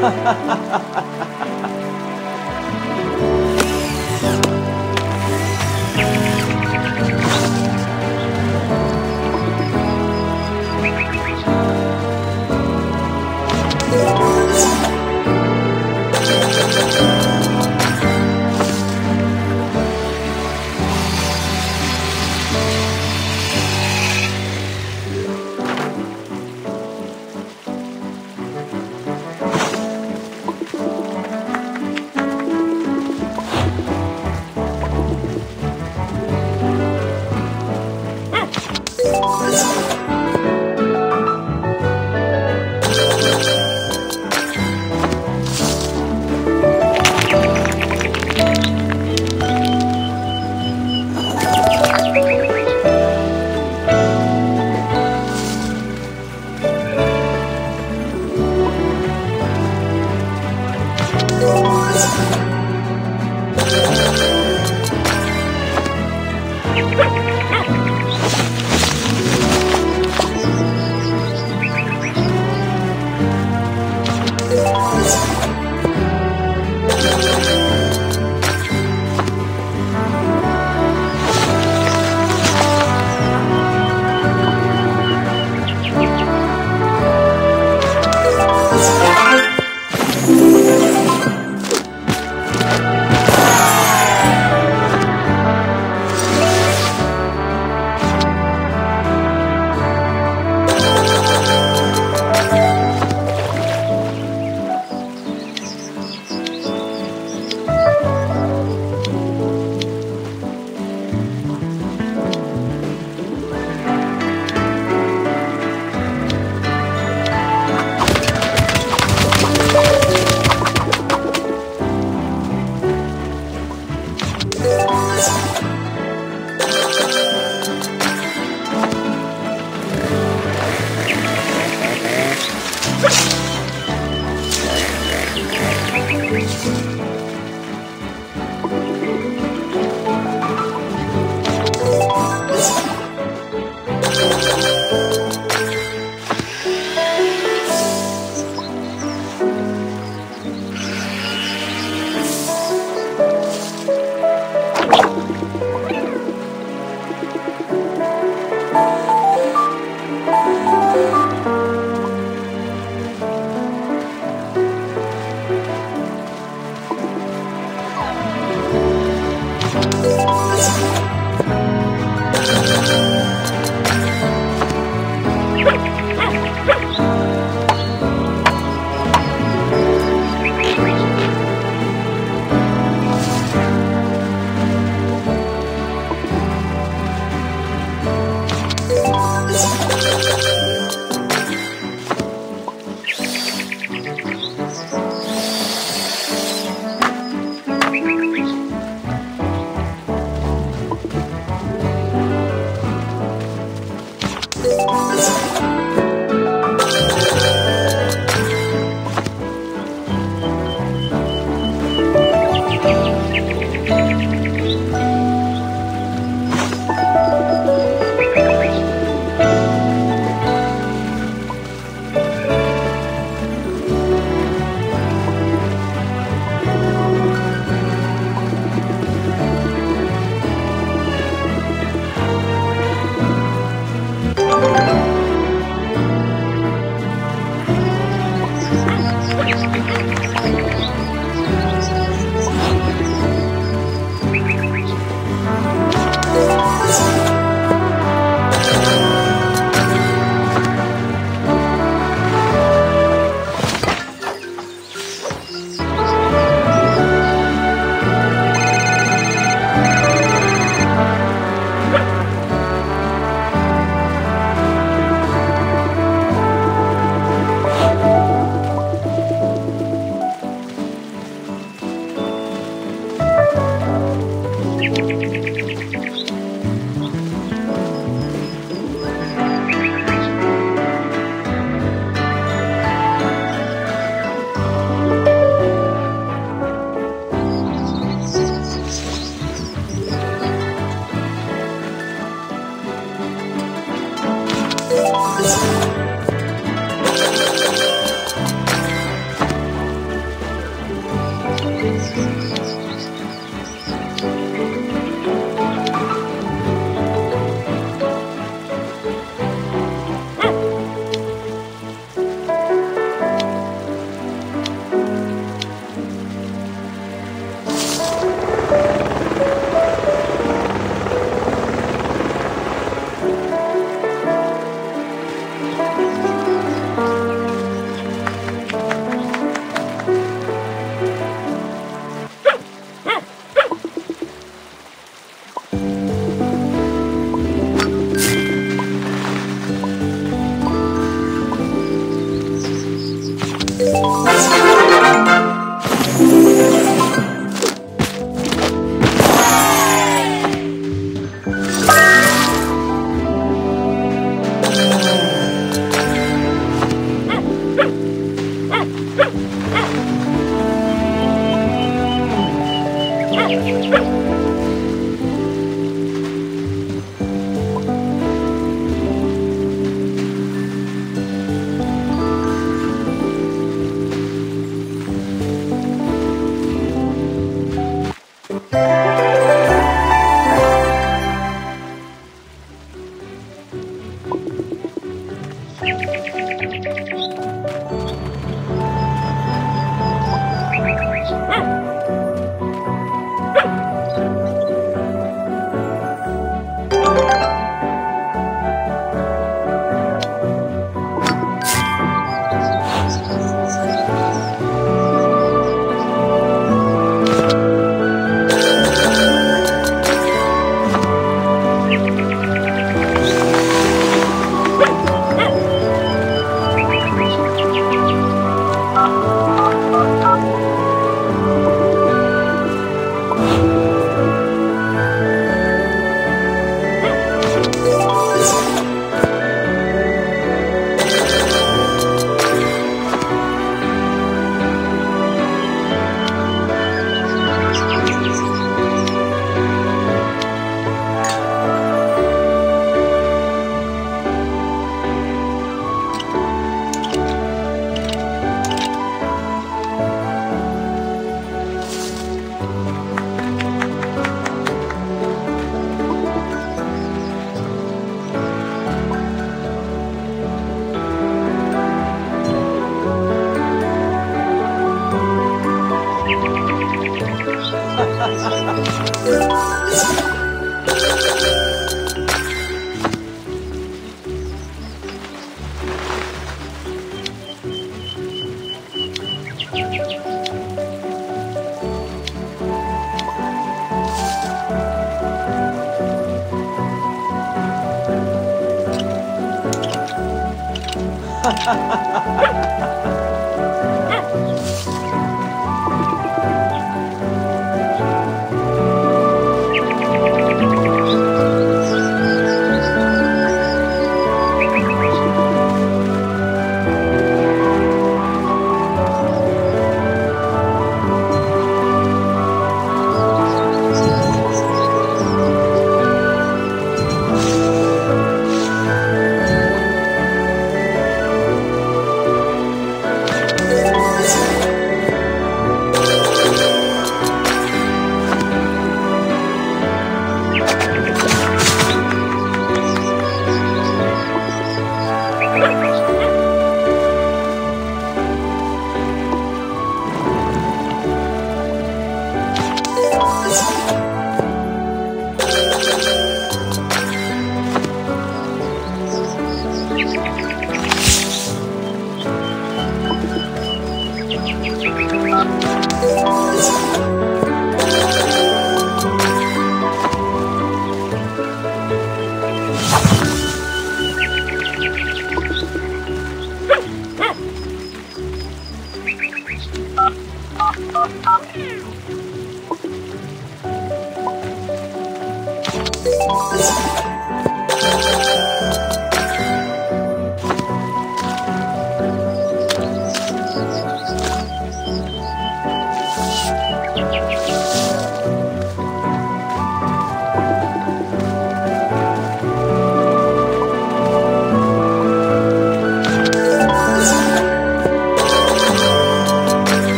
ha ha ha